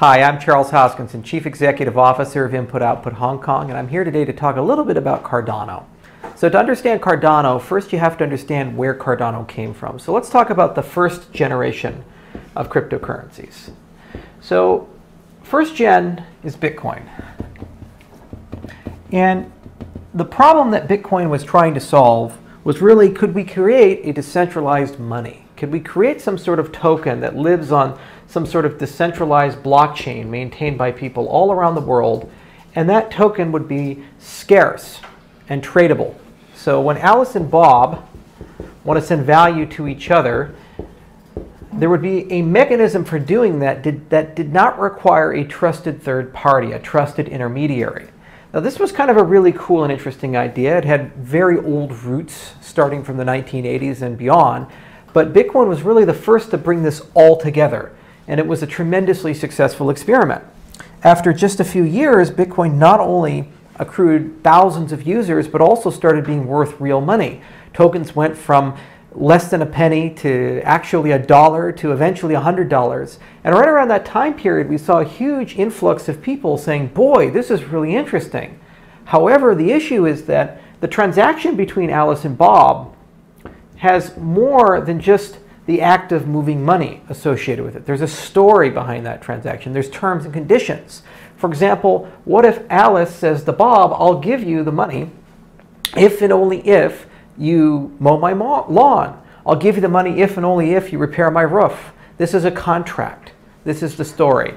Hi, I'm Charles Hoskinson, Chief Executive Officer of Input Output Hong Kong, and I'm here today to talk a little bit about Cardano. So to understand Cardano, first you have to understand where Cardano came from. So let's talk about the first generation of cryptocurrencies. So first gen is Bitcoin. And the problem that Bitcoin was trying to solve was really could we create a decentralized money? Could we create some sort of token that lives on some sort of decentralized blockchain maintained by people all around the world, and that token would be scarce and tradable. So when Alice and Bob want to send value to each other, there would be a mechanism for doing that did, that did not require a trusted third party, a trusted intermediary. Now this was kind of a really cool and interesting idea. It had very old roots starting from the 1980s and beyond, but Bitcoin was really the first to bring this all together and it was a tremendously successful experiment. After just a few years, Bitcoin not only accrued thousands of users, but also started being worth real money. Tokens went from less than a penny to actually a dollar to eventually a hundred dollars. And right around that time period, we saw a huge influx of people saying, boy, this is really interesting. However, the issue is that the transaction between Alice and Bob has more than just the act of moving money associated with it. There's a story behind that transaction. There's terms and conditions. For example, what if Alice says to Bob, I'll give you the money if and only if you mow my lawn. I'll give you the money if and only if you repair my roof. This is a contract. This is the story.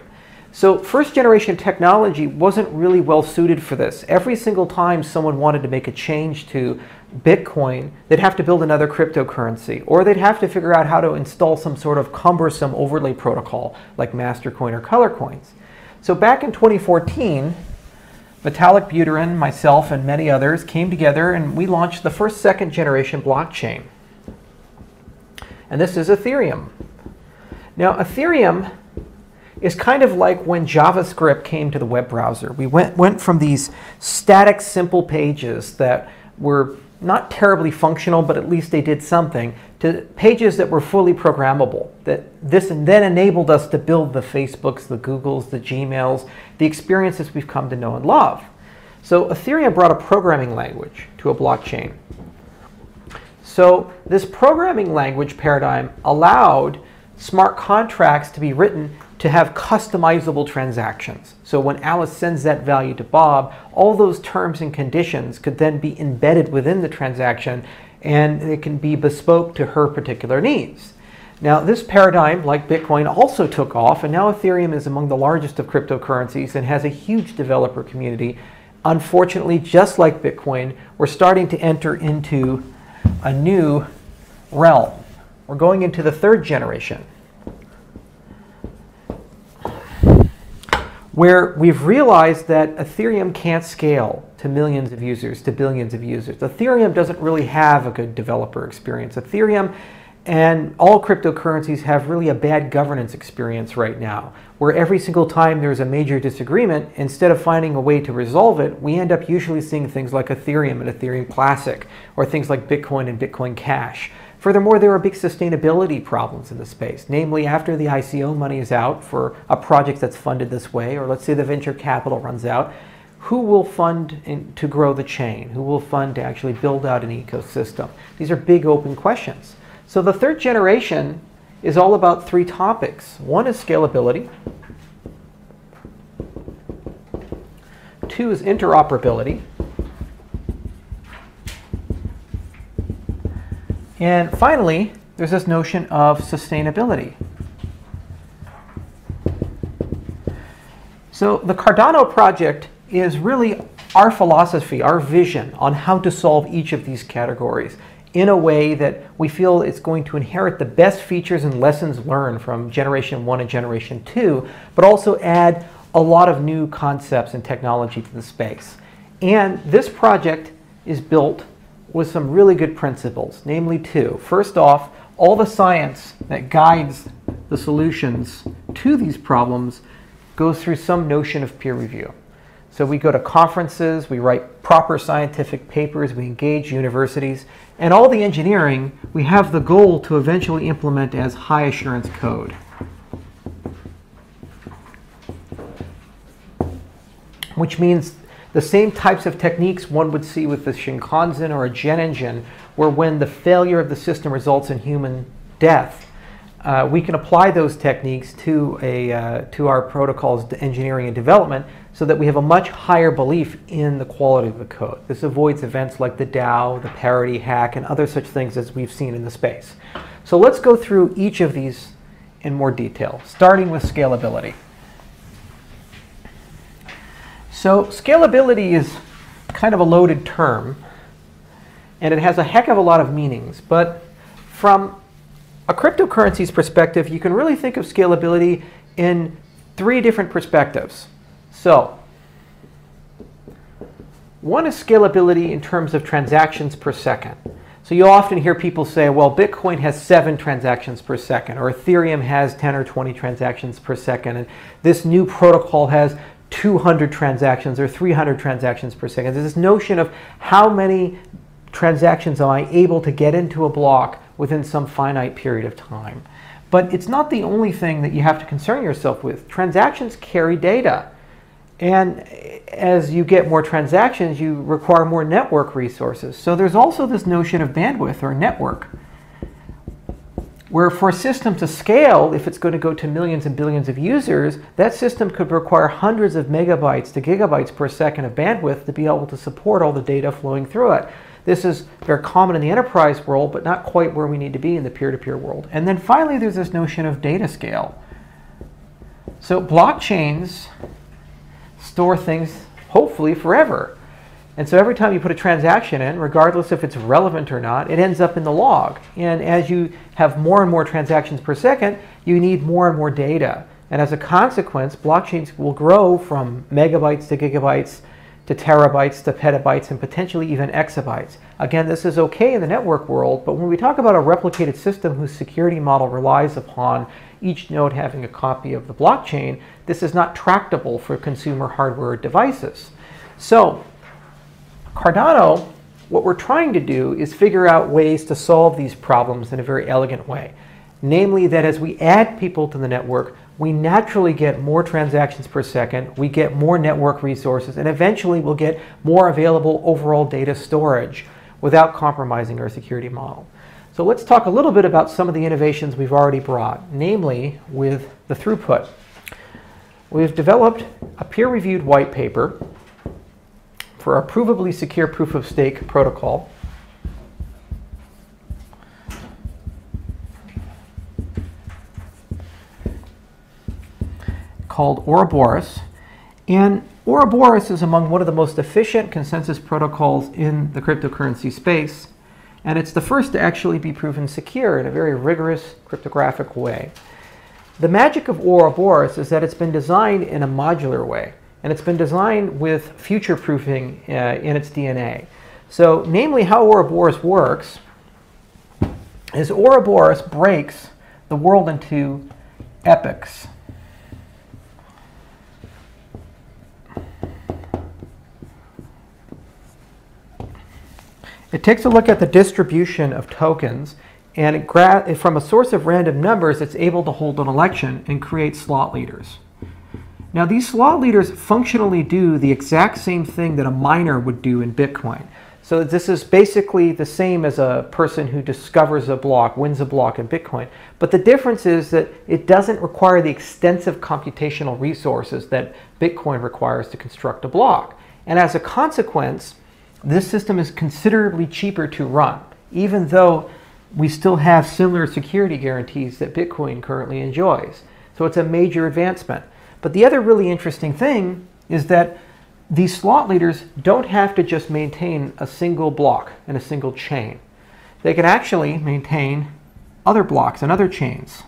So first generation technology wasn't really well suited for this. Every single time someone wanted to make a change to Bitcoin, they'd have to build another cryptocurrency, or they'd have to figure out how to install some sort of cumbersome overlay protocol like Mastercoin or Colorcoins. So back in 2014, Vitalik Buterin, myself, and many others came together and we launched the first second generation blockchain. And this is Ethereum. Now, Ethereum is kind of like when JavaScript came to the web browser. We went, went from these static, simple pages that were not terribly functional, but at least they did something, to pages that were fully programmable. That this then enabled us to build the Facebooks, the Googles, the Gmails, the experiences we've come to know and love. So Ethereum brought a programming language to a blockchain. So this programming language paradigm allowed smart contracts to be written to have customizable transactions. So when Alice sends that value to Bob, all those terms and conditions could then be embedded within the transaction and it can be bespoke to her particular needs. Now, this paradigm, like Bitcoin, also took off, and now Ethereum is among the largest of cryptocurrencies and has a huge developer community. Unfortunately, just like Bitcoin, we're starting to enter into a new realm. We're going into the third generation. Where we've realized that Ethereum can't scale to millions of users, to billions of users. Ethereum doesn't really have a good developer experience. Ethereum and all cryptocurrencies have really a bad governance experience right now, where every single time there's a major disagreement, instead of finding a way to resolve it, we end up usually seeing things like Ethereum and Ethereum Classic, or things like Bitcoin and Bitcoin Cash. Furthermore, there are big sustainability problems in the space. Namely, after the ICO money is out for a project that's funded this way, or let's say the venture capital runs out, who will fund in, to grow the chain? Who will fund to actually build out an ecosystem? These are big open questions. So the third generation is all about three topics. One is scalability. Two is interoperability. And finally, there's this notion of sustainability. So the Cardano project is really our philosophy, our vision on how to solve each of these categories in a way that we feel it's going to inherit the best features and lessons learned from generation one and generation two, but also add a lot of new concepts and technology to the space. And this project is built with some really good principles, namely two. First off, all the science that guides the solutions to these problems goes through some notion of peer review. So we go to conferences, we write proper scientific papers, we engage universities, and all the engineering we have the goal to eventually implement as high assurance code. which means the same types of techniques one would see with the Shinkansen or a jet engine, where when the failure of the system results in human death, uh, we can apply those techniques to, a, uh, to our protocols engineering and development so that we have a much higher belief in the quality of the code. This avoids events like the DAO, the parity hack, and other such things as we've seen in the space. So let's go through each of these in more detail, starting with scalability. So scalability is kind of a loaded term, and it has a heck of a lot of meanings. But from a cryptocurrency's perspective, you can really think of scalability in three different perspectives. So, one is scalability in terms of transactions per second. So you often hear people say, well, Bitcoin has seven transactions per second, or Ethereum has 10 or 20 transactions per second, and this new protocol has 200 transactions or 300 transactions per second. There's this notion of how many transactions am I able to get into a block within some finite period of time. But it's not the only thing that you have to concern yourself with. Transactions carry data. And as you get more transactions, you require more network resources. So there's also this notion of bandwidth or network where for a system to scale, if it's going to go to millions and billions of users, that system could require hundreds of megabytes to gigabytes per second of bandwidth to be able to support all the data flowing through it. This is very common in the enterprise world, but not quite where we need to be in the peer-to-peer -peer world. And then finally, there's this notion of data scale. So blockchains store things, hopefully, forever. And so every time you put a transaction in, regardless if it's relevant or not, it ends up in the log. And as you have more and more transactions per second, you need more and more data. And as a consequence, blockchains will grow from megabytes to gigabytes to terabytes to petabytes and potentially even exabytes. Again, this is okay in the network world, but when we talk about a replicated system whose security model relies upon each node having a copy of the blockchain, this is not tractable for consumer hardware devices. So Cardano, what we're trying to do is figure out ways to solve these problems in a very elegant way. Namely that as we add people to the network, we naturally get more transactions per second, we get more network resources, and eventually we'll get more available overall data storage without compromising our security model. So let's talk a little bit about some of the innovations we've already brought, namely with the throughput. We've developed a peer-reviewed white paper for a provably secure proof of stake protocol. called Ouroboros. And Ouroboros is among one of the most efficient consensus protocols in the cryptocurrency space. And it's the first to actually be proven secure in a very rigorous cryptographic way. The magic of Ouroboros is that it's been designed in a modular way and it's been designed with future proofing uh, in its DNA. So, namely, how Ouroboros works is Ouroboros breaks the world into epochs. It takes a look at the distribution of tokens, and from a source of random numbers, it's able to hold an election and create slot leaders. Now, these slot leaders functionally do the exact same thing that a miner would do in Bitcoin. So this is basically the same as a person who discovers a block, wins a block in Bitcoin. But the difference is that it doesn't require the extensive computational resources that Bitcoin requires to construct a block. And as a consequence, this system is considerably cheaper to run, even though we still have similar security guarantees that Bitcoin currently enjoys. So it's a major advancement. But the other really interesting thing is that these slot leaders don't have to just maintain a single block and a single chain. They can actually maintain other blocks and other chains.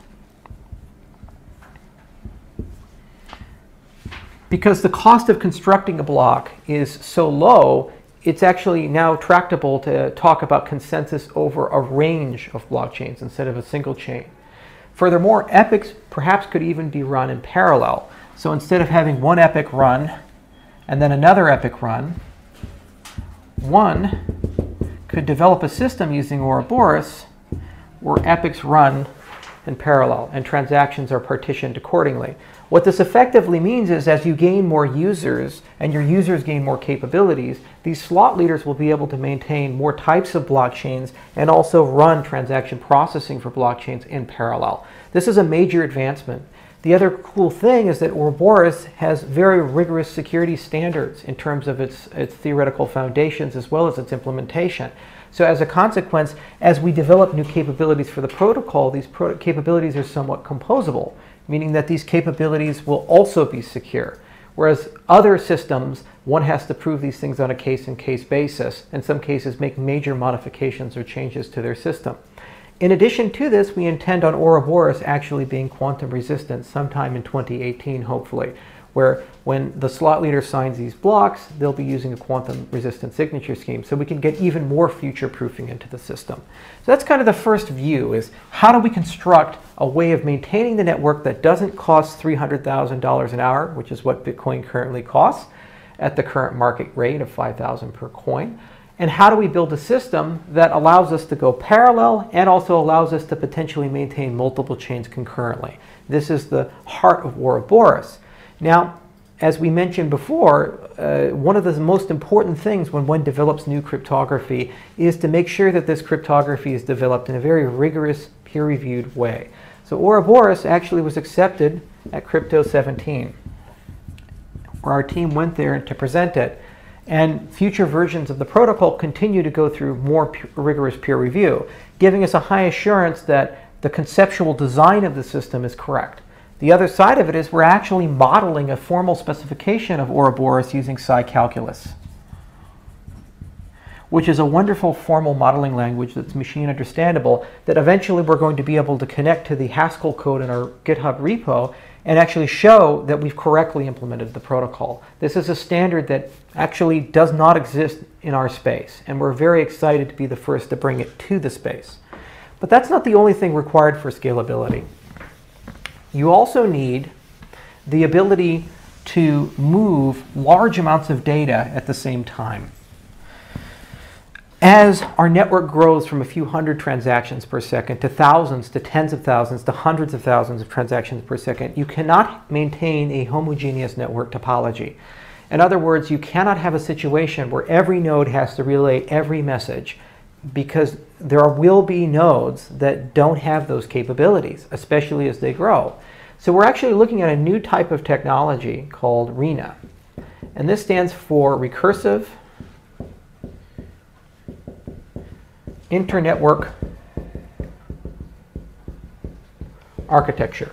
Because the cost of constructing a block is so low, it's actually now tractable to talk about consensus over a range of blockchains instead of a single chain. Furthermore, epochs perhaps could even be run in parallel. So instead of having one epoch run and then another epoch run, one could develop a system using Ouroboros where epochs run in parallel and transactions are partitioned accordingly. What this effectively means is as you gain more users and your users gain more capabilities, these slot leaders will be able to maintain more types of blockchains and also run transaction processing for blockchains in parallel. This is a major advancement. The other cool thing is that Ouroboros has very rigorous security standards in terms of its, its theoretical foundations as well as its implementation. So as a consequence, as we develop new capabilities for the protocol, these pro capabilities are somewhat composable meaning that these capabilities will also be secure. Whereas other systems, one has to prove these things on a case-in-case basis, in some cases make major modifications or changes to their system. In addition to this, we intend on Ouroboros actually being quantum resistant sometime in 2018, hopefully, where when the slot leader signs these blocks, they'll be using a quantum resistant signature scheme so we can get even more future proofing into the system. So that's kind of the first view is how do we construct a way of maintaining the network that doesn't cost $300,000 an hour, which is what Bitcoin currently costs at the current market rate of 5,000 per coin. And how do we build a system that allows us to go parallel and also allows us to potentially maintain multiple chains concurrently? This is the heart of Ouroboros. Now, as we mentioned before, uh, one of the most important things when one develops new cryptography is to make sure that this cryptography is developed in a very rigorous, peer-reviewed way. So Ouroboros actually was accepted at Crypto 17, where our team went there to present it. And future versions of the protocol continue to go through more rigorous peer review, giving us a high assurance that the conceptual design of the system is correct. The other side of it is we're actually modeling a formal specification of Ouroboros using Psi-calculus, which is a wonderful formal modeling language that's machine understandable that eventually we're going to be able to connect to the Haskell code in our GitHub repo and actually show that we've correctly implemented the protocol. This is a standard that actually does not exist in our space, and we're very excited to be the first to bring it to the space. But that's not the only thing required for scalability. You also need the ability to move large amounts of data at the same time. As our network grows from a few hundred transactions per second to thousands, to tens of thousands, to hundreds of thousands of transactions per second, you cannot maintain a homogeneous network topology. In other words, you cannot have a situation where every node has to relay every message because there will be nodes that don't have those capabilities, especially as they grow. So we're actually looking at a new type of technology called RINA. And this stands for Recursive Internetwork Architecture.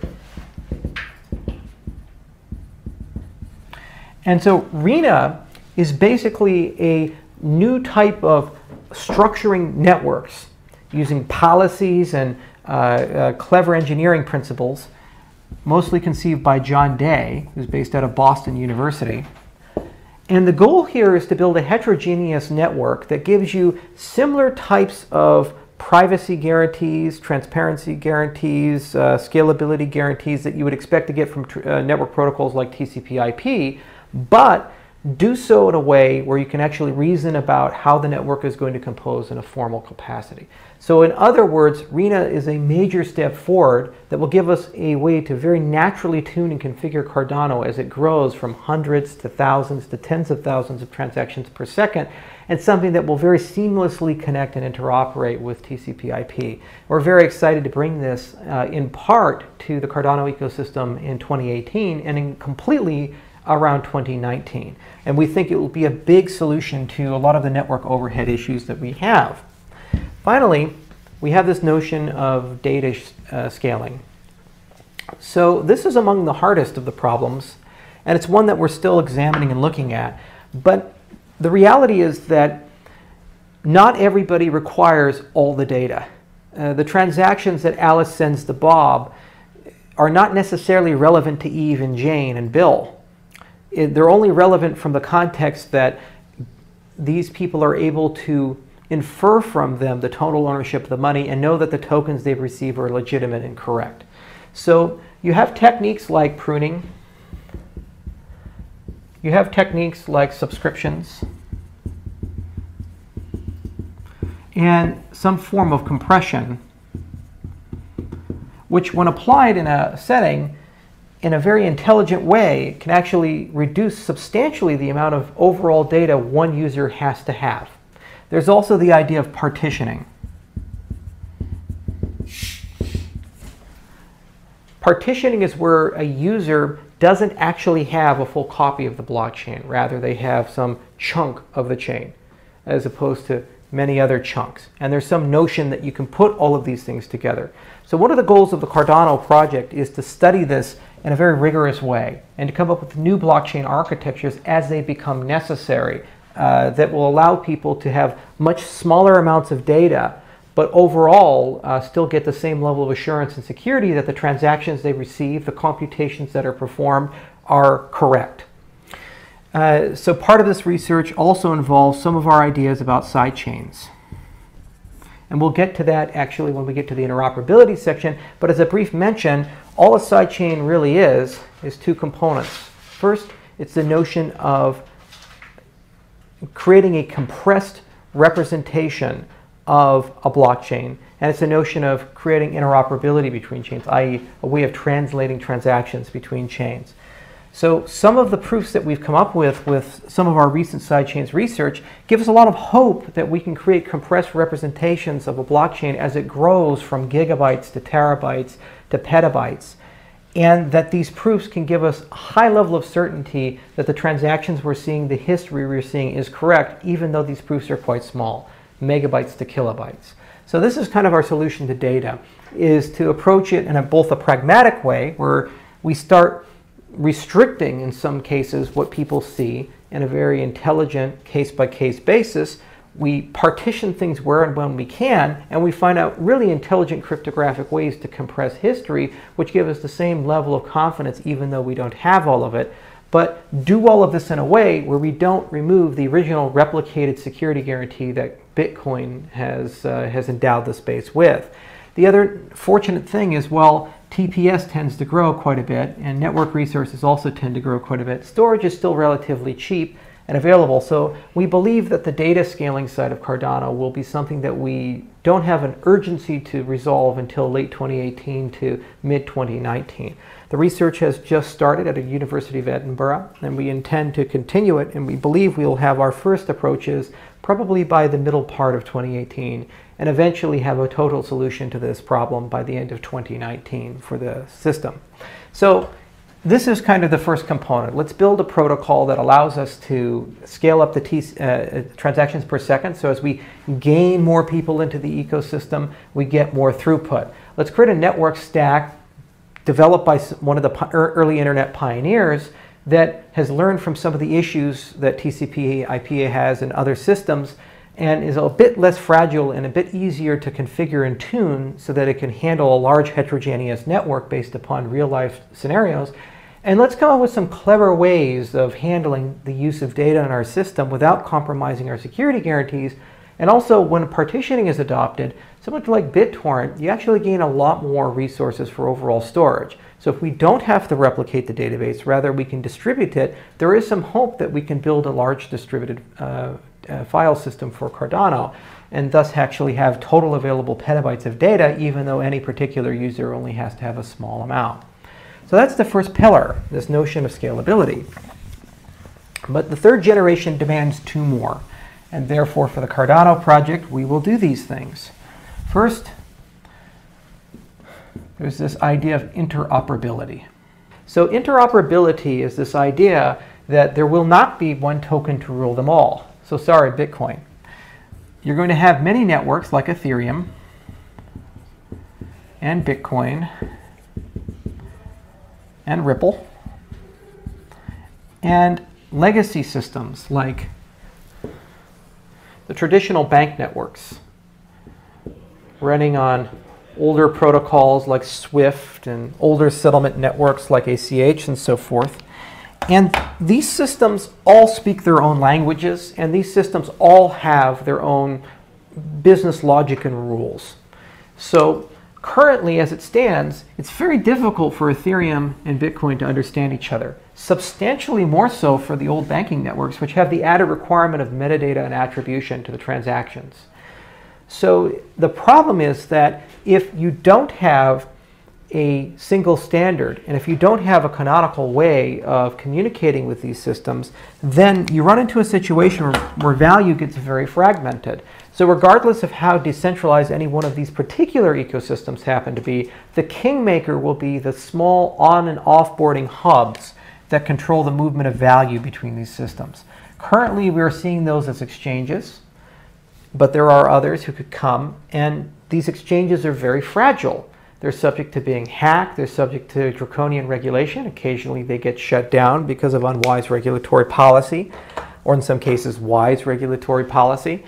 And so RINA is basically a new type of structuring networks using policies and uh, uh, clever engineering principles, mostly conceived by John Day, who's based out of Boston University. And the goal here is to build a heterogeneous network that gives you similar types of privacy guarantees, transparency guarantees, uh, scalability guarantees that you would expect to get from uh, network protocols like TCP/IP, but do so in a way where you can actually reason about how the network is going to compose in a formal capacity. So in other words, RINA is a major step forward that will give us a way to very naturally tune and configure Cardano as it grows from hundreds to thousands to tens of thousands of transactions per second, and something that will very seamlessly connect and interoperate with TCP IP. We're very excited to bring this uh, in part to the Cardano ecosystem in 2018 and in completely around 2019. And we think it will be a big solution to a lot of the network overhead issues that we have. Finally, we have this notion of data uh, scaling. So this is among the hardest of the problems, and it's one that we're still examining and looking at. But the reality is that not everybody requires all the data. Uh, the transactions that Alice sends to Bob are not necessarily relevant to Eve and Jane and Bill. It, they're only relevant from the context that these people are able to infer from them the total ownership of the money and know that the tokens they've received are legitimate and correct. So you have techniques like pruning. You have techniques like subscriptions and some form of compression, which when applied in a setting in a very intelligent way, can actually reduce substantially the amount of overall data one user has to have. There's also the idea of partitioning. Partitioning is where a user doesn't actually have a full copy of the blockchain. Rather, they have some chunk of the chain as opposed to many other chunks. And there's some notion that you can put all of these things together. So one of the goals of the Cardano project is to study this in a very rigorous way and to come up with new blockchain architectures as they become necessary uh, that will allow people to have much smaller amounts of data but overall uh, still get the same level of assurance and security that the transactions they receive, the computations that are performed, are correct. Uh, so part of this research also involves some of our ideas about sidechains. And we'll get to that actually when we get to the interoperability section. But as a brief mention, all a sidechain really is, is two components. First, it's the notion of creating a compressed representation of a blockchain. And it's a notion of creating interoperability between chains, i.e. a way of translating transactions between chains. So some of the proofs that we've come up with with some of our recent sidechains research give us a lot of hope that we can create compressed representations of a blockchain as it grows from gigabytes to terabytes to petabytes. And that these proofs can give us a high level of certainty that the transactions we're seeing, the history we're seeing is correct, even though these proofs are quite small megabytes to kilobytes. So this is kind of our solution to data, is to approach it in a, both a pragmatic way, where we start restricting, in some cases, what people see in a very intelligent case-by-case -case basis. We partition things where and when we can, and we find out really intelligent cryptographic ways to compress history, which give us the same level of confidence even though we don't have all of it, but do all of this in a way where we don't remove the original replicated security guarantee that Bitcoin has, uh, has endowed the space with. The other fortunate thing is, well, TPS tends to grow quite a bit, and network resources also tend to grow quite a bit. Storage is still relatively cheap and available, so we believe that the data scaling side of Cardano will be something that we don't have an urgency to resolve until late 2018 to mid 2019. The research has just started at the University of Edinburgh, and we intend to continue it, and we believe we will have our first approaches probably by the middle part of 2018, and eventually have a total solution to this problem by the end of 2019 for the system. So this is kind of the first component. Let's build a protocol that allows us to scale up the T, uh, transactions per second. So as we gain more people into the ecosystem, we get more throughput. Let's create a network stack developed by one of the early internet pioneers that has learned from some of the issues that TCP IP has in other systems and is a bit less fragile and a bit easier to configure and tune so that it can handle a large heterogeneous network based upon real life scenarios. And let's come up with some clever ways of handling the use of data in our system without compromising our security guarantees. And also when partitioning is adopted, Similar to like BitTorrent, you actually gain a lot more resources for overall storage. So if we don't have to replicate the database, rather we can distribute it, there is some hope that we can build a large distributed uh, uh, file system for Cardano and thus actually have total available petabytes of data even though any particular user only has to have a small amount. So that's the first pillar, this notion of scalability. But the third generation demands two more. And therefore, for the Cardano project, we will do these things. First, there's this idea of interoperability. So interoperability is this idea that there will not be one token to rule them all. So sorry, Bitcoin. You're going to have many networks like Ethereum and Bitcoin and Ripple and legacy systems like the traditional bank networks running on older protocols like Swift and older settlement networks like ACH and so forth. And these systems all speak their own languages, and these systems all have their own business logic and rules. So currently, as it stands, it's very difficult for Ethereum and Bitcoin to understand each other. Substantially more so for the old banking networks, which have the added requirement of metadata and attribution to the transactions. So the problem is that if you don't have a single standard. And if you don't have a canonical way of communicating with these systems, then you run into a situation where, where, value gets very fragmented. So regardless of how decentralized any one of these particular ecosystems happen to be, the kingmaker will be the small on and offboarding hubs that control the movement of value between these systems. Currently, we are seeing those as exchanges, but there are others who could come, and these exchanges are very fragile. They're subject to being hacked. They're subject to draconian regulation. Occasionally they get shut down because of unwise regulatory policy, or in some cases, wise regulatory policy.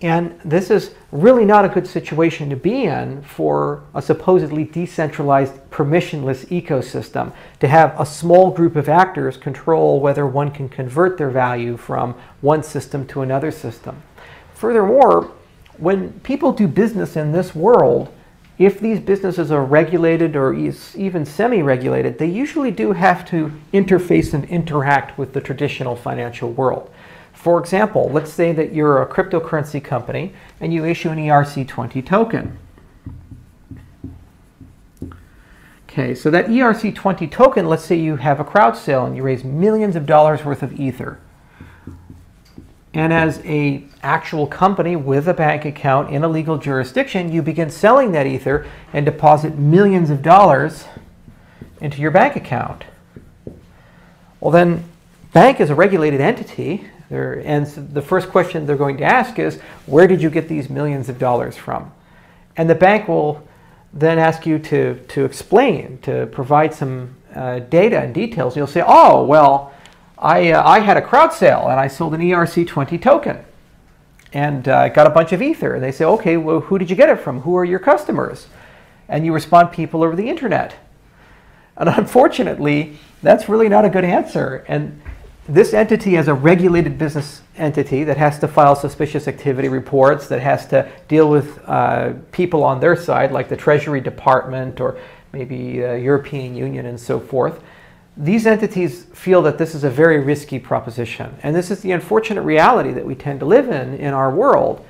And this is really not a good situation to be in for a supposedly decentralized, permissionless ecosystem to have a small group of actors control whether one can convert their value from one system to another system. Furthermore, when people do business in this world, if these businesses are regulated or even semi-regulated, they usually do have to interface and interact with the traditional financial world. For example, let's say that you're a cryptocurrency company and you issue an ERC20 token. Okay, so that ERC20 token, let's say you have a crowd sale and you raise millions of dollars worth of Ether. And as a actual company with a bank account in a legal jurisdiction, you begin selling that ether and deposit millions of dollars into your bank account. Well, then, bank is a regulated entity, and so the first question they're going to ask is, where did you get these millions of dollars from? And the bank will then ask you to, to explain, to provide some uh, data and details. You'll say, oh, well, I, uh, I had a crowd sale and I sold an ERC20 token and uh, got a bunch of Ether. And they say, okay, well, who did you get it from? Who are your customers? And you respond, people over the internet. And unfortunately, that's really not a good answer. And this entity as a regulated business entity that has to file suspicious activity reports, that has to deal with uh, people on their side, like the Treasury Department or maybe the European Union and so forth these entities feel that this is a very risky proposition. And this is the unfortunate reality that we tend to live in in our world.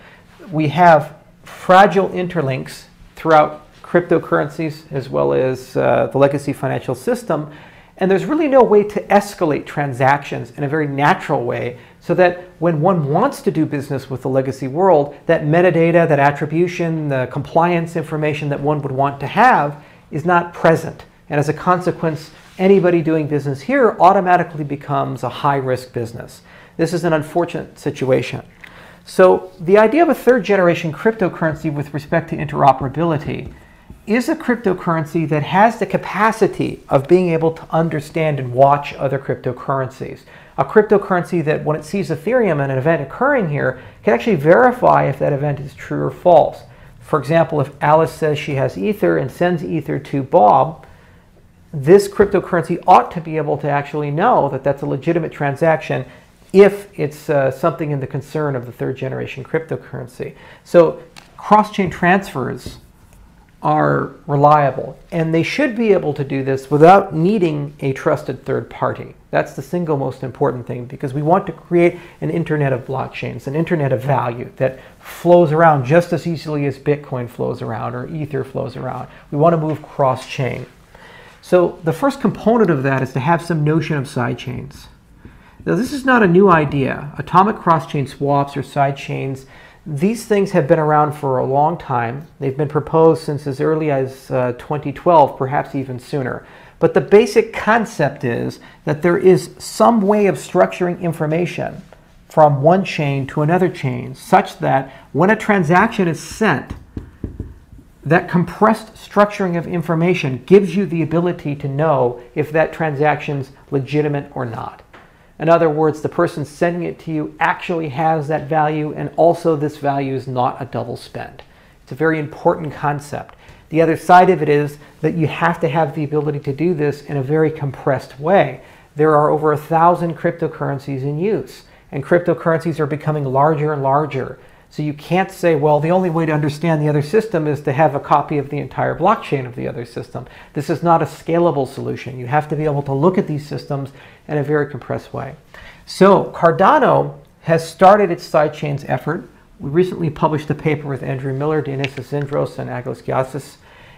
We have fragile interlinks throughout cryptocurrencies as well as uh, the legacy financial system. And there's really no way to escalate transactions in a very natural way so that when one wants to do business with the legacy world, that metadata, that attribution, the compliance information that one would want to have is not present. And as a consequence, anybody doing business here automatically becomes a high risk business. This is an unfortunate situation. So the idea of a third generation cryptocurrency with respect to interoperability is a cryptocurrency that has the capacity of being able to understand and watch other cryptocurrencies. A cryptocurrency that when it sees Ethereum and an event occurring here can actually verify if that event is true or false. For example, if Alice says she has Ether and sends Ether to Bob, this cryptocurrency ought to be able to actually know that that's a legitimate transaction if it's uh, something in the concern of the third generation cryptocurrency. So cross-chain transfers are reliable and they should be able to do this without needing a trusted third party. That's the single most important thing because we want to create an internet of blockchains, an internet of value that flows around just as easily as Bitcoin flows around or Ether flows around. We want to move cross-chain. So the first component of that is to have some notion of sidechains. Now this is not a new idea. Atomic cross-chain swaps or sidechains, these things have been around for a long time. They've been proposed since as early as uh, 2012, perhaps even sooner. But the basic concept is that there is some way of structuring information from one chain to another chain such that when a transaction is sent, that compressed structuring of information gives you the ability to know if that transaction's legitimate or not. In other words, the person sending it to you actually has that value and also this value is not a double spend. It's a very important concept. The other side of it is that you have to have the ability to do this in a very compressed way. There are over a thousand cryptocurrencies in use and cryptocurrencies are becoming larger and larger. So you can't say, well, the only way to understand the other system is to have a copy of the entire blockchain of the other system. This is not a scalable solution. You have to be able to look at these systems in a very compressed way. So Cardano has started its sidechains effort. We recently published a paper with Andrew Miller, Dionysis Zindros, and Aggelos Kiayias.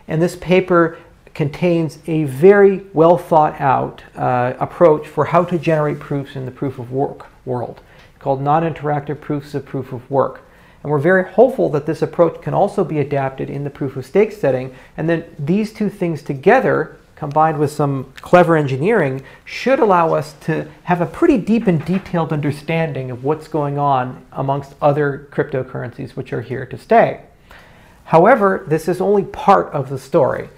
And this paper contains a very well thought out uh, approach for how to generate proofs in the proof of work world called non-interactive proofs of proof of work. And we're very hopeful that this approach can also be adapted in the proof of stake setting. And then these two things together, combined with some clever engineering, should allow us to have a pretty deep and detailed understanding of what's going on amongst other cryptocurrencies which are here to stay. However, this is only part of the story.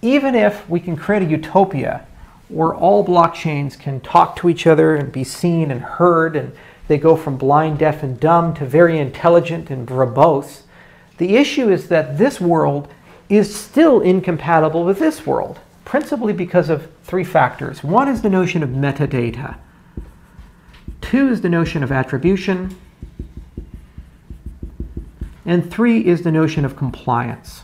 Even if we can create a utopia where all blockchains can talk to each other and be seen and heard and they go from blind, deaf, and dumb to very intelligent and verbose. The issue is that this world is still incompatible with this world, principally because of three factors. One is the notion of metadata. Two is the notion of attribution. And three is the notion of compliance.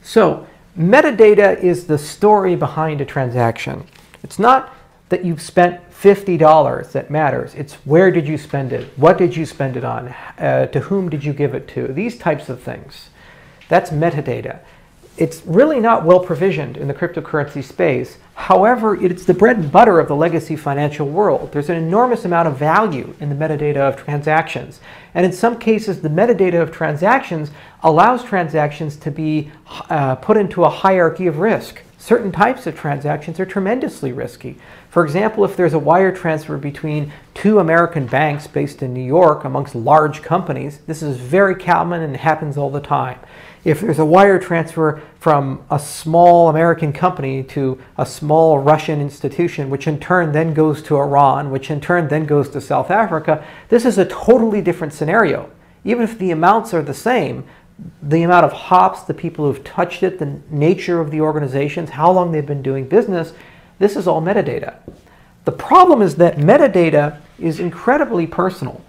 So, metadata is the story behind a transaction. It's not that you've spent $50 that matters. It's where did you spend it? What did you spend it on? Uh, to whom did you give it to? These types of things. That's metadata. It's really not well provisioned in the cryptocurrency space. However, it's the bread and butter of the legacy financial world. There's an enormous amount of value in the metadata of transactions. And in some cases, the metadata of transactions allows transactions to be uh, put into a hierarchy of risk. Certain types of transactions are tremendously risky. For example, if there's a wire transfer between two American banks based in New York amongst large companies, this is very common and happens all the time. If there's a wire transfer from a small American company to a small Russian institution, which in turn then goes to Iran, which in turn then goes to South Africa, this is a totally different scenario. Even if the amounts are the same, the amount of hops, the people who've touched it, the nature of the organizations, how long they've been doing business, this is all metadata. The problem is that metadata is incredibly personal.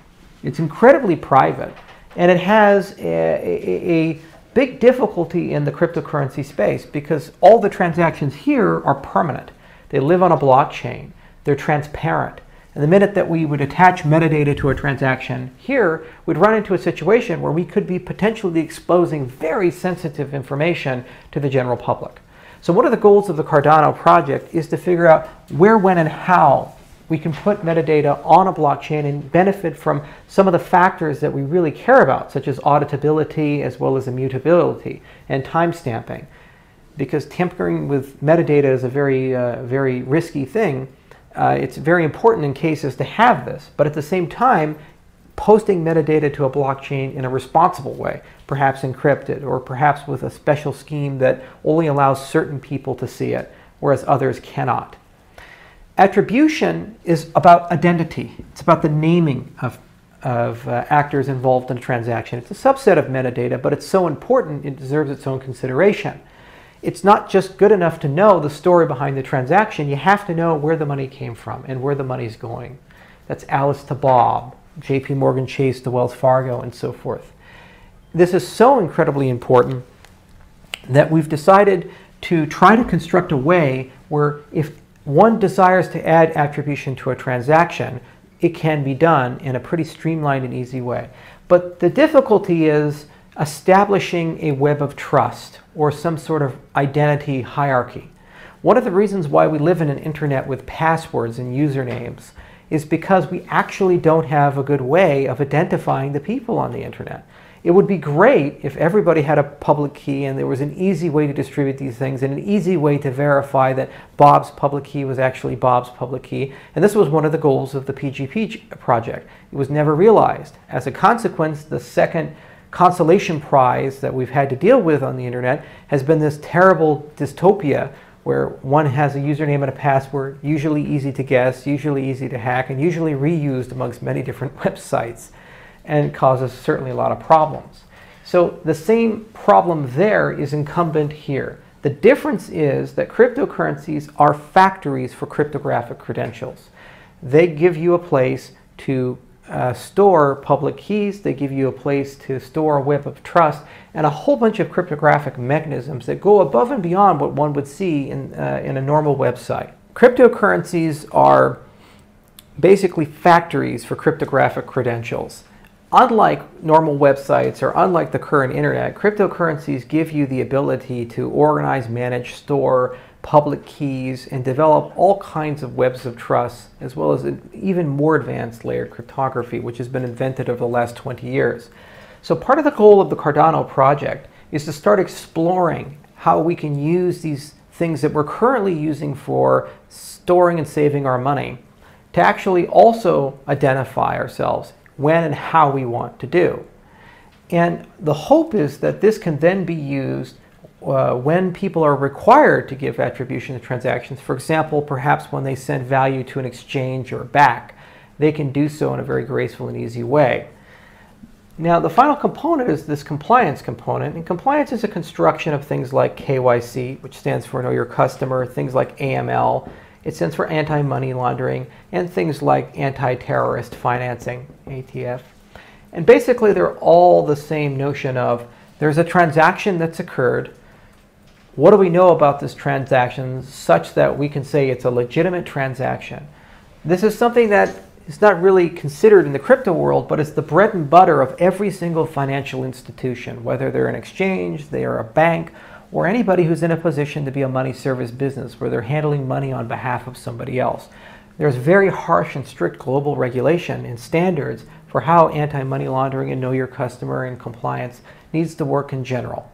It's incredibly private. And it has a, a, a big difficulty in the cryptocurrency space because all the transactions here are permanent. They live on a blockchain. They're transparent. And the minute that we would attach metadata to a transaction here, we'd run into a situation where we could be potentially exposing very sensitive information to the general public. So one of the goals of the Cardano project is to figure out where, when, and how we can put metadata on a blockchain and benefit from some of the factors that we really care about, such as auditability as well as immutability and timestamping. Because tampering with metadata is a very, uh, very risky thing uh, it's very important in cases to have this, but at the same time, posting metadata to a blockchain in a responsible way, perhaps encrypted or perhaps with a special scheme that only allows certain people to see it, whereas others cannot. Attribution is about identity. It's about the naming of, of uh, actors involved in a transaction. It's a subset of metadata, but it's so important it deserves its own consideration it's not just good enough to know the story behind the transaction. You have to know where the money came from and where the money's going. That's Alice to Bob, JP Morgan Chase to Wells Fargo, and so forth. This is so incredibly important that we've decided to try to construct a way where if one desires to add attribution to a transaction, it can be done in a pretty streamlined and easy way. But the difficulty is establishing a web of trust or some sort of identity hierarchy. One of the reasons why we live in an internet with passwords and usernames is because we actually don't have a good way of identifying the people on the internet. It would be great if everybody had a public key and there was an easy way to distribute these things and an easy way to verify that Bob's public key was actually Bob's public key. And this was one of the goals of the PGP project. It was never realized. As a consequence, the second consolation prize that we've had to deal with on the internet has been this terrible dystopia where one has a username and a password, usually easy to guess, usually easy to hack, and usually reused amongst many different websites, and causes certainly a lot of problems. So the same problem there is incumbent here. The difference is that cryptocurrencies are factories for cryptographic credentials. They give you a place to uh, store public keys, they give you a place to store a web of trust, and a whole bunch of cryptographic mechanisms that go above and beyond what one would see in, uh, in a normal website. Cryptocurrencies are basically factories for cryptographic credentials. unlike normal websites or unlike the current internet, cryptocurrencies give you the ability to organize, manage, store public keys, and develop all kinds of webs of trust, as well as an even more advanced layered cryptography, which has been invented over the last 20 years. So part of the goal of the Cardano project is to start exploring how we can use these things that we're currently using for storing and saving our money to actually also identify ourselves when and how we want to do. And the hope is that this can then be used uh, when people are required to give attribution to transactions. For example, perhaps when they send value to an exchange or back, they can do so in a very graceful and easy way. Now, the final component is this compliance component. And compliance is a construction of things like KYC, which stands for Know Your Customer, things like AML, it stands for anti-money laundering, and things like anti-terrorist financing, ATF. And basically, they're all the same notion of there's a transaction that's occurred. What do we know about this transaction such that we can say it's a legitimate transaction? This is something that is not really considered in the crypto world, but it's the bread and butter of every single financial institution, whether they're an exchange, they are a bank, or anybody who's in a position to be a money service business where they're handling money on behalf of somebody else. There's very harsh and strict global regulation and standards for how anti-money laundering and know your customer and compliance needs to work in general.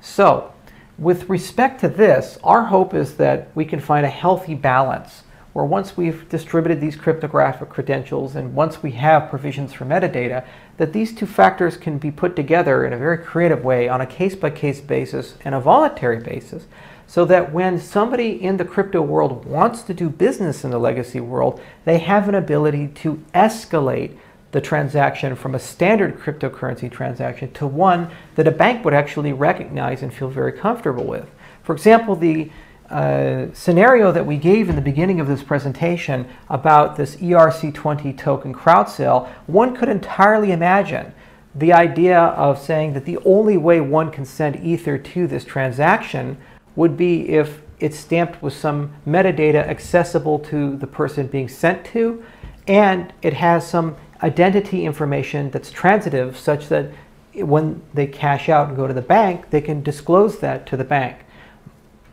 So, with respect to this, our hope is that we can find a healthy balance where once we've distributed these cryptographic credentials and once we have provisions for metadata, that these two factors can be put together in a very creative way on a case-by-case basis and a voluntary basis so that when somebody in the crypto world wants to do business in the legacy world, they have an ability to escalate the transaction from a standard cryptocurrency transaction to one that a bank would actually recognize and feel very comfortable with. For example, the uh, scenario that we gave in the beginning of this presentation about this ERC20 token crowd sale, one could entirely imagine the idea of saying that the only way one can send Ether to this transaction would be if it's stamped with some metadata accessible to the person being sent to, and it has some identity information that's transitive such that when they cash out and go to the bank, they can disclose that to the bank.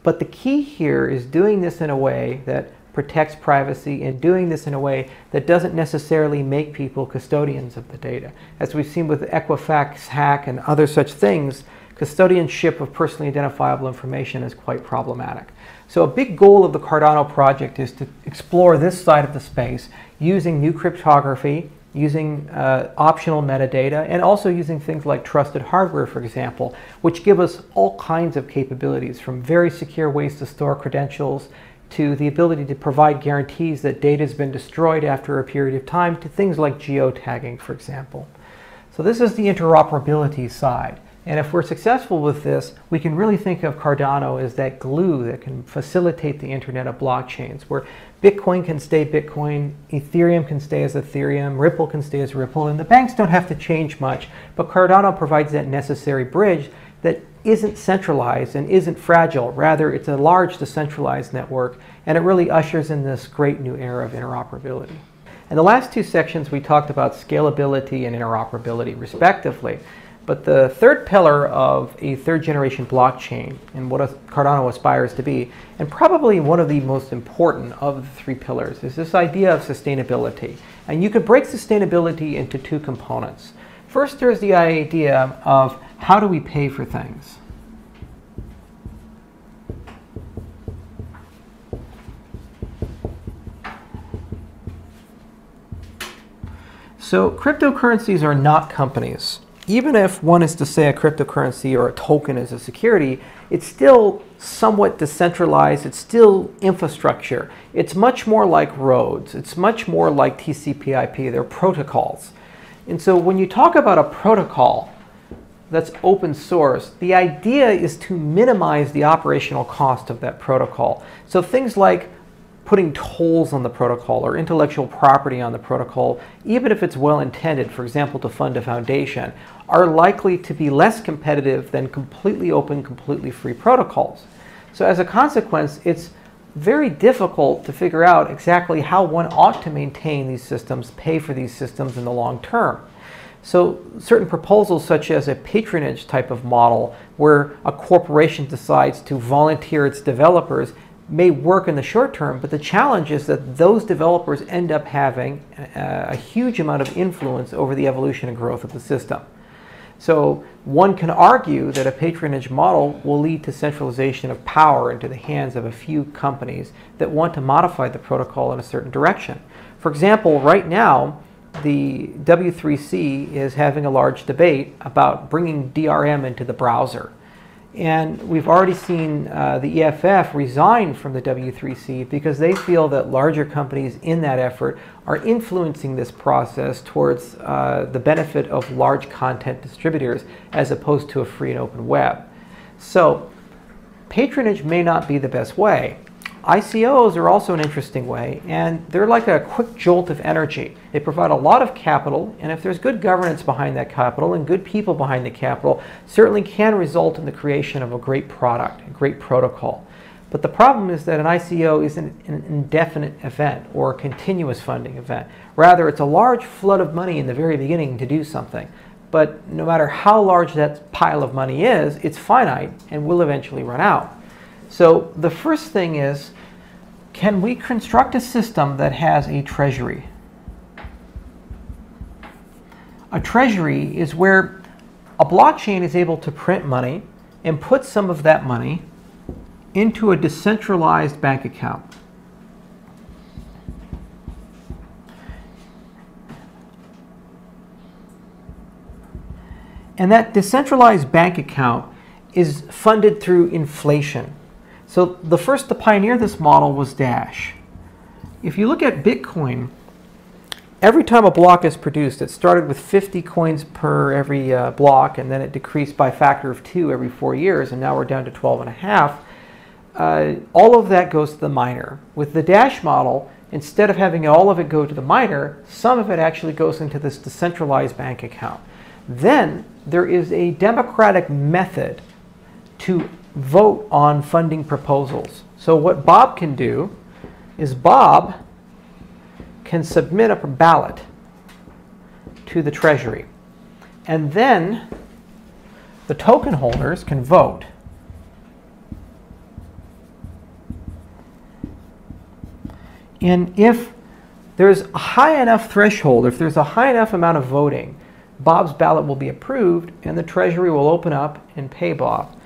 But the key here is doing this in a way that protects privacy and doing this in a way that doesn't necessarily make people custodians of the data. As we've seen with Equifax hack and other such things, custodianship of personally identifiable information is quite problematic. So a big goal of the Cardano project is to explore this side of the space using new cryptography using uh, optional metadata, and also using things like trusted hardware, for example, which give us all kinds of capabilities from very secure ways to store credentials to the ability to provide guarantees that data has been destroyed after a period of time to things like geotagging, for example. So this is the interoperability side. And if we're successful with this, we can really think of Cardano as that glue that can facilitate the internet of blockchains, where Bitcoin can stay Bitcoin, Ethereum can stay as Ethereum, Ripple can stay as Ripple, and the banks don't have to change much. But Cardano provides that necessary bridge that isn't centralized and isn't fragile. Rather, it's a large decentralized network, and it really ushers in this great new era of interoperability. In the last two sections, we talked about scalability and interoperability, respectively. But the third pillar of a third generation blockchain and what Cardano aspires to be, and probably one of the most important of the three pillars, is this idea of sustainability. And you could break sustainability into two components. First, there's the idea of how do we pay for things? So cryptocurrencies are not companies even if one is to say a cryptocurrency or a token is a security, it's still somewhat decentralized. It's still infrastructure. It's much more like roads. It's much more like TCP/IP. They're protocols. And so when you talk about a protocol that's open source, the idea is to minimize the operational cost of that protocol. So things like putting tolls on the protocol or intellectual property on the protocol, even if it's well intended, for example, to fund a foundation, are likely to be less competitive than completely open, completely free protocols. So as a consequence, it's very difficult to figure out exactly how one ought to maintain these systems, pay for these systems in the long term. So certain proposals such as a patronage type of model where a corporation decides to volunteer its developers may work in the short term, but the challenge is that those developers end up having a, a huge amount of influence over the evolution and growth of the system. So one can argue that a patronage model will lead to centralization of power into the hands of a few companies that want to modify the protocol in a certain direction. For example, right now, the W3C is having a large debate about bringing DRM into the browser. And we've already seen uh, the EFF resign from the W3C because they feel that larger companies in that effort are influencing this process towards uh, the benefit of large content distributors as opposed to a free and open web. So patronage may not be the best way. ICOs are also an interesting way, and they're like a quick jolt of energy. They provide a lot of capital, and if there's good governance behind that capital and good people behind the capital, certainly can result in the creation of a great product, a great protocol. But the problem is that an ICO isn't an indefinite event or a continuous funding event. Rather, it's a large flood of money in the very beginning to do something. But no matter how large that pile of money is, it's finite and will eventually run out. So the first thing is, can we construct a system that has a treasury? A treasury is where a blockchain is able to print money and put some of that money into a decentralized bank account. And that decentralized bank account is funded through inflation. So the first to pioneer this model was Dash. If you look at Bitcoin, every time a block is produced, it started with 50 coins per every uh, block, and then it decreased by a factor of two every four years, and now we're down to 12 and a half. Uh, all of that goes to the miner. With the Dash model, instead of having all of it go to the miner, some of it actually goes into this decentralized bank account. Then there is a democratic method to vote on funding proposals. So what Bob can do is Bob can submit a ballot to the Treasury. And then the token holders can vote. And if there's a high enough threshold, if there's a high enough amount of voting, Bob's ballot will be approved and the Treasury will open up and pay Bob.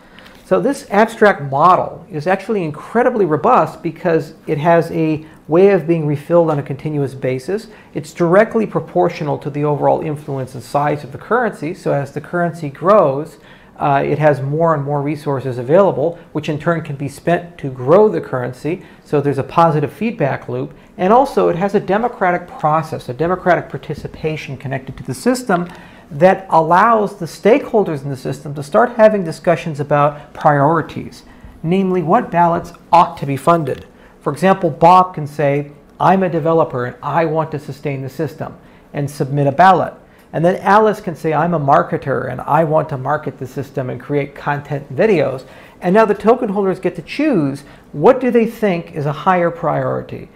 So this abstract model is actually incredibly robust because it has a way of being refilled on a continuous basis. It's directly proportional to the overall influence and size of the currency. So as the currency grows, uh, it has more and more resources available, which in turn can be spent to grow the currency. So there's a positive feedback loop. And also it has a democratic process, a democratic participation connected to the system that allows the stakeholders in the system to start having discussions about priorities, namely what ballots ought to be funded. For example, Bob can say, I'm a developer and I want to sustain the system and submit a ballot. And then Alice can say, I'm a marketer and I want to market the system and create content videos. And now the token holders get to choose what do they think is a higher priority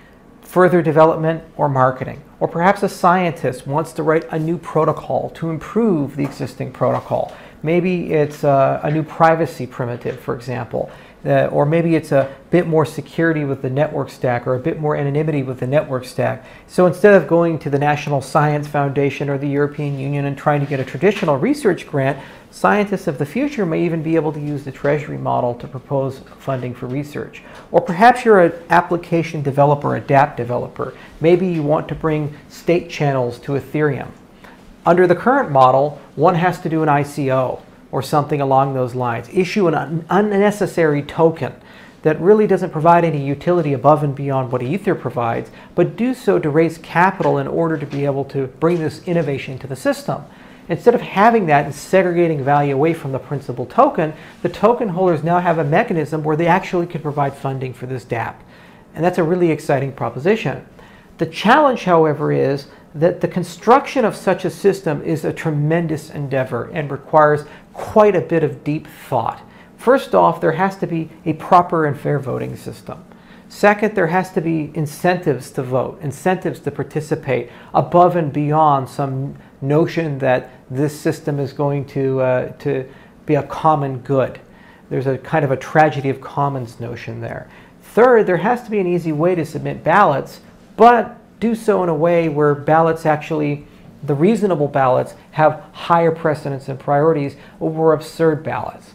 further development or marketing. Or perhaps a scientist wants to write a new protocol to improve the existing protocol. Maybe it's a, a new privacy primitive, for example. Uh, or maybe it's a bit more security with the network stack or a bit more anonymity with the network stack. So instead of going to the National Science Foundation or the European Union and trying to get a traditional research grant, scientists of the future may even be able to use the Treasury model to propose funding for research. Or perhaps you're an application developer, a dApp developer. Maybe you want to bring state channels to Ethereum. Under the current model, one has to do an ICO or something along those lines. Issue an unnecessary token that really doesn't provide any utility above and beyond what Ether provides, but do so to raise capital in order to be able to bring this innovation to the system. Instead of having that and segregating value away from the principal token, the token holders now have a mechanism where they actually can provide funding for this dApp. And that's a really exciting proposition. The challenge, however, is that the construction of such a system is a tremendous endeavor and requires quite a bit of deep thought. First off, there has to be a proper and fair voting system. Second, there has to be incentives to vote, incentives to participate above and beyond some notion that this system is going to, uh, to be a common good. There's a kind of a tragedy of commons notion there. Third, there has to be an easy way to submit ballots, but do so in a way where ballots actually, the reasonable ballots, have higher precedence and priorities over absurd ballots.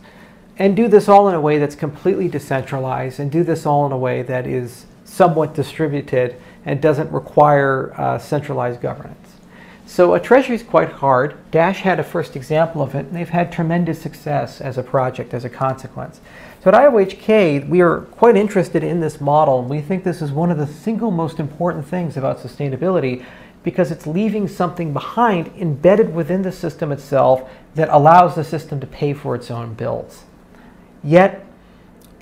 And do this all in a way that's completely decentralized, and do this all in a way that is somewhat distributed and doesn't require uh, centralized governance. So a treasury is quite hard. Dash had a first example of it, and they've had tremendous success as a project as a consequence. So at IOHK, we are quite interested in this model, and we think this is one of the single most important things about sustainability because it's leaving something behind embedded within the system itself that allows the system to pay for its own bills. Yet,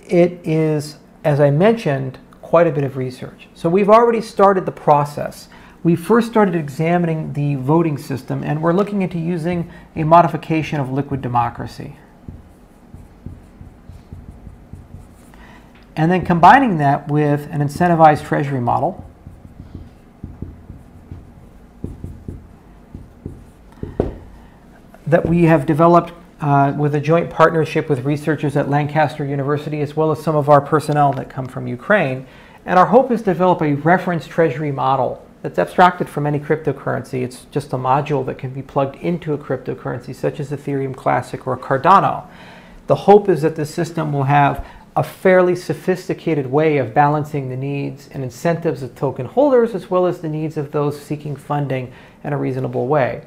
it is, as I mentioned, quite a bit of research. So we've already started the process. We first started examining the voting system, and we're looking into using a modification of liquid democracy. And then combining that with an incentivized treasury model. that we have developed uh, with a joint partnership with researchers at Lancaster University as well as some of our personnel that come from Ukraine. And our hope is to develop a reference treasury model that's abstracted from any cryptocurrency. It's just a module that can be plugged into a cryptocurrency such as Ethereum Classic or Cardano. The hope is that the system will have a fairly sophisticated way of balancing the needs and incentives of token holders as well as the needs of those seeking funding in a reasonable way.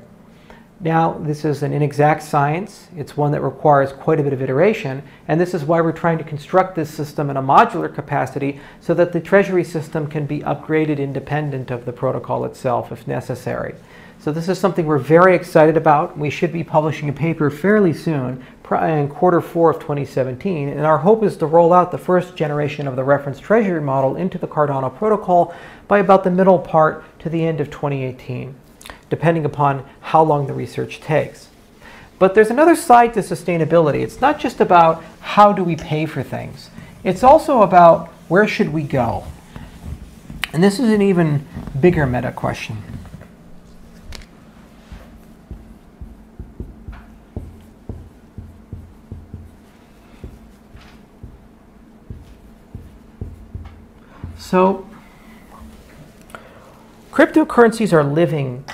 Now, this is an inexact science. It's one that requires quite a bit of iteration, and this is why we're trying to construct this system in a modular capacity so that the treasury system can be upgraded independent of the protocol itself if necessary. So this is something we're very excited about. We should be publishing a paper fairly soon in quarter four of 2017. And our hope is to roll out the first generation of the reference treasury model into the Cardano protocol by about the middle part to the end of 2018, depending upon how long the research takes. But there's another side to sustainability. It's not just about how do we pay for things. It's also about where should we go? And this is an even bigger meta question. So, cryptocurrencies are living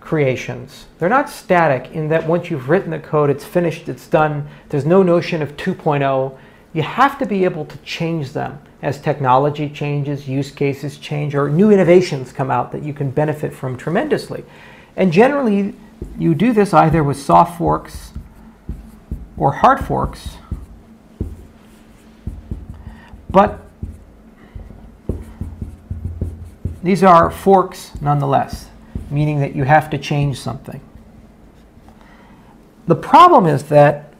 creations. They're not static in that once you've written the code, it's finished, it's done. There's no notion of 2.0. You have to be able to change them as technology changes, use cases change, or new innovations come out that you can benefit from tremendously. And generally, you do this either with soft forks or hard forks. But These are forks nonetheless, meaning that you have to change something. The problem is that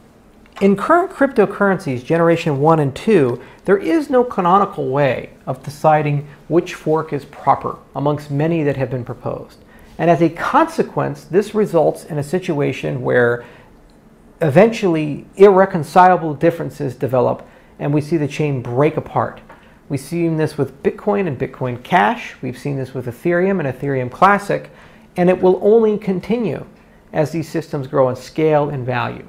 in current cryptocurrencies, generation 1 and 2, there is no canonical way of deciding which fork is proper amongst many that have been proposed. And as a consequence, this results in a situation where eventually irreconcilable differences develop and we see the chain break apart. We've seen this with Bitcoin and Bitcoin Cash. We've seen this with Ethereum and Ethereum Classic. And it will only continue as these systems grow in scale and value.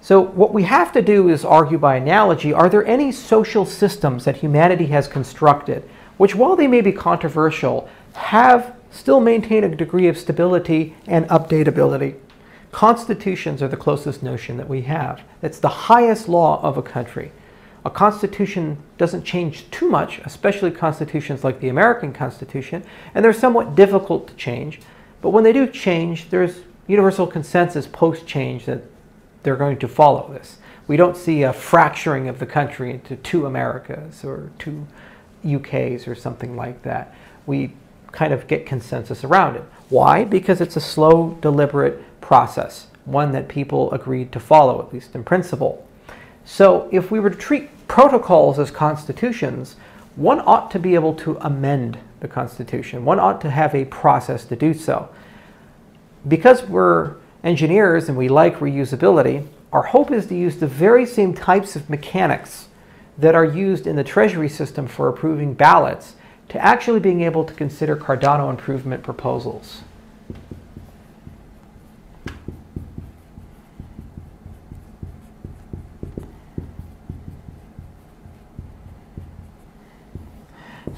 So what we have to do is argue by analogy, are there any social systems that humanity has constructed, which while they may be controversial, have still maintain a degree of stability and updatability? Constitutions are the closest notion that we have. It's the highest law of a country a constitution doesn't change too much, especially constitutions like the American Constitution, and they're somewhat difficult to change. But when they do change, there's universal consensus post change that they're going to follow this. We don't see a fracturing of the country into two Americas or two UKs or something like that. We kind of get consensus around it. Why? Because it's a slow, deliberate process, one that people agreed to follow, at least in principle. So if we were to treat protocols as constitutions, one ought to be able to amend the Constitution. One ought to have a process to do so. Because we're engineers and we like reusability, our hope is to use the very same types of mechanics that are used in the Treasury system for approving ballots to actually being able to consider Cardano improvement proposals.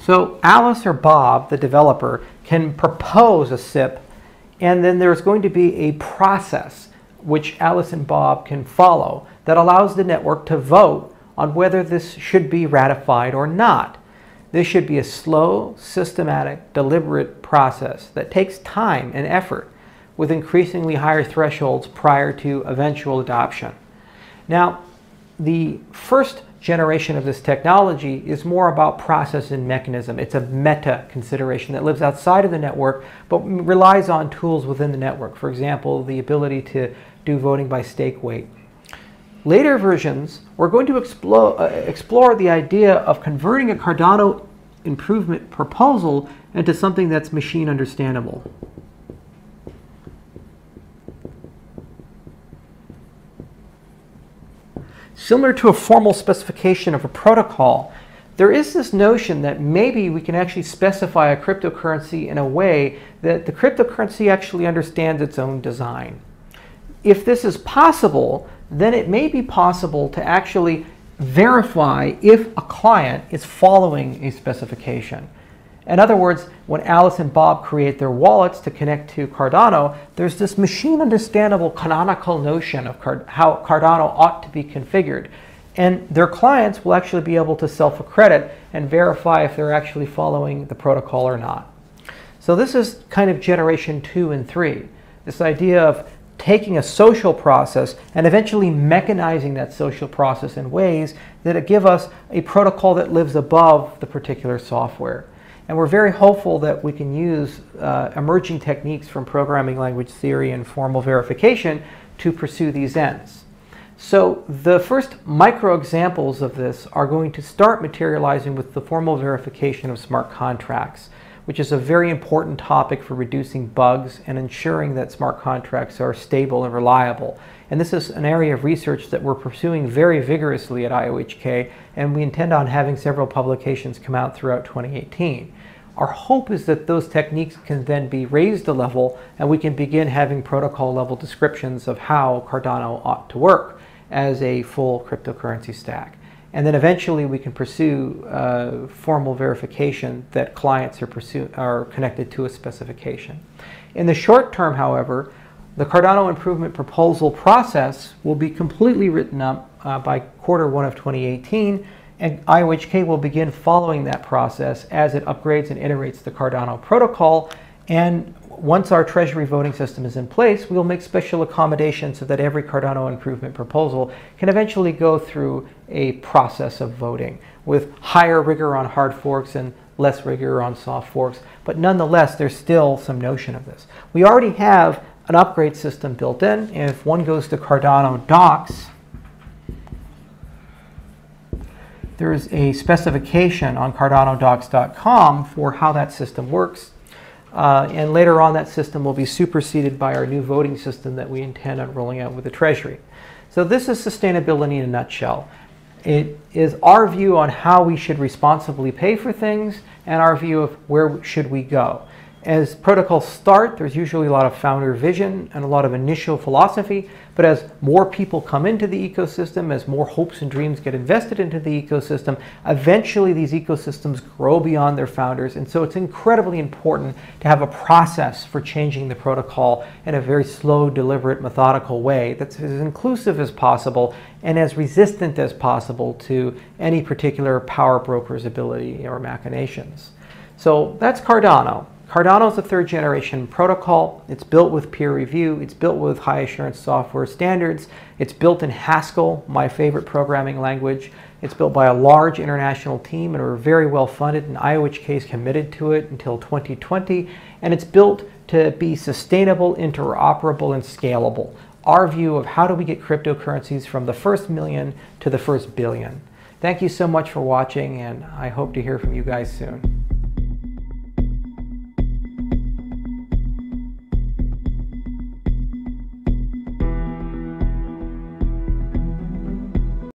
So Alice or Bob, the developer, can propose a CIP, and then there's going to be a process which Alice and Bob can follow that allows the network to vote on whether this should be ratified or not. This should be a slow, systematic, deliberate process that takes time and effort with increasingly higher thresholds prior to eventual adoption. Now, the first generation of this technology is more about process and mechanism. It's a meta consideration that lives outside of the network but relies on tools within the network. For example, the ability to do voting by stake weight. Later versions, we're going to explore, uh, explore the idea of converting a Cardano improvement proposal into something that's machine understandable. Similar to a formal specification of a protocol, there is this notion that maybe we can actually specify a cryptocurrency in a way that the cryptocurrency actually understands its own design. If this is possible, then it may be possible to actually verify if a client is following a specification. In other words, when Alice and Bob create their wallets to connect to Cardano, there's this machine understandable canonical notion of Card how Cardano ought to be configured. And their clients will actually be able to self accredit and verify if they're actually following the protocol or not. So, this is kind of generation two and three. This idea of taking a social process and eventually mechanizing that social process in ways that give us a protocol that lives above the particular software. And we're very hopeful that we can use uh, emerging techniques from programming language theory and formal verification to pursue these ends. So the first micro examples of this are going to start materializing with the formal verification of smart contracts, which is a very important topic for reducing bugs and ensuring that smart contracts are stable and reliable. And this is an area of research that we're pursuing very vigorously at IOHK, and we intend on having several publications come out throughout 2018. Our hope is that those techniques can then be raised a level and we can begin having protocol level descriptions of how Cardano ought to work as a full cryptocurrency stack. And then eventually we can pursue uh, formal verification that clients are, pursue, are connected to a specification. In the short term, however, the Cardano improvement proposal process will be completely written up uh, by quarter one of 2018 and IOHK will begin following that process as it upgrades and iterates the Cardano protocol. And once our treasury voting system is in place, we'll make special accommodations so that every Cardano improvement proposal can eventually go through a process of voting with higher rigor on hard forks and less rigor on soft forks. But nonetheless, there's still some notion of this. We already have an upgrade system built in. If one goes to Cardano docs, there's a specification on cardanodocs.com for how that system works. Uh, and later on, that system will be superseded by our new voting system that we intend on rolling out with the Treasury. So this is sustainability in a nutshell. It is our view on how we should responsibly pay for things and our view of where should we go. As protocols start, there's usually a lot of founder vision and a lot of initial philosophy, but as more people come into the ecosystem, as more hopes and dreams get invested into the ecosystem, eventually these ecosystems grow beyond their founders. And so it's incredibly important to have a process for changing the protocol in a very slow, deliberate, methodical way that's as inclusive as possible and as resistant as possible to any particular power broker's ability or machinations. So that's Cardano. Cardano is a third generation protocol. It's built with peer review. It's built with high assurance software standards. It's built in Haskell, my favorite programming language. It's built by a large international team and we're very well funded and IOHK is committed to it until 2020. And it's built to be sustainable, interoperable, and scalable. Our view of how do we get cryptocurrencies from the first million to the first billion. Thank you so much for watching and I hope to hear from you guys soon.